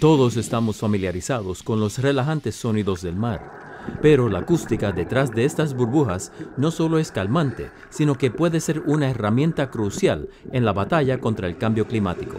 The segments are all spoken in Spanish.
Todos estamos familiarizados con los relajantes sonidos del mar, pero la acústica detrás de estas burbujas no solo es calmante, sino que puede ser una herramienta crucial en la batalla contra el cambio climático.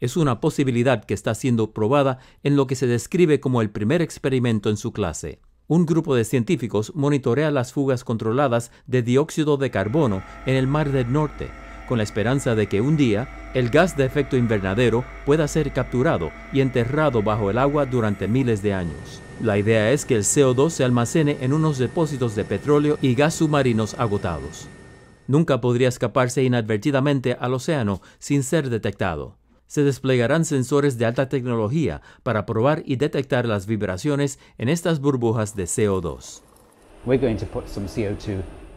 Es una posibilidad que está siendo probada en lo que se describe como el primer experimento en su clase. Un grupo de científicos monitorea las fugas controladas de dióxido de carbono en el Mar del Norte, con la esperanza de que un día el gas de efecto invernadero pueda ser capturado y enterrado bajo el agua durante miles de años. La idea es que el CO2 se almacene en unos depósitos de petróleo y gas submarinos agotados. Nunca podría escaparse inadvertidamente al océano sin ser detectado se desplegarán sensores de alta tecnología para probar y detectar las vibraciones en estas burbujas de CO2.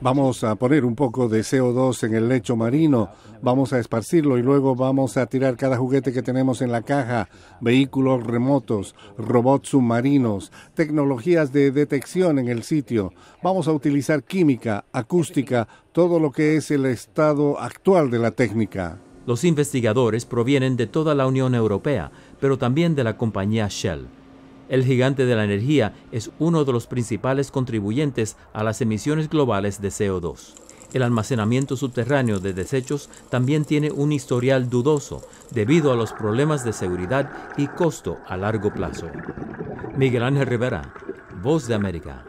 Vamos a poner un poco de CO2 en el lecho marino, vamos a esparcirlo y luego vamos a tirar cada juguete que tenemos en la caja, vehículos remotos, robots submarinos, tecnologías de detección en el sitio. Vamos a utilizar química, acústica, todo lo que es el estado actual de la técnica. Los investigadores provienen de toda la Unión Europea, pero también de la compañía Shell. El gigante de la energía es uno de los principales contribuyentes a las emisiones globales de CO2. El almacenamiento subterráneo de desechos también tiene un historial dudoso debido a los problemas de seguridad y costo a largo plazo. Miguel Ángel Rivera, Voz de América.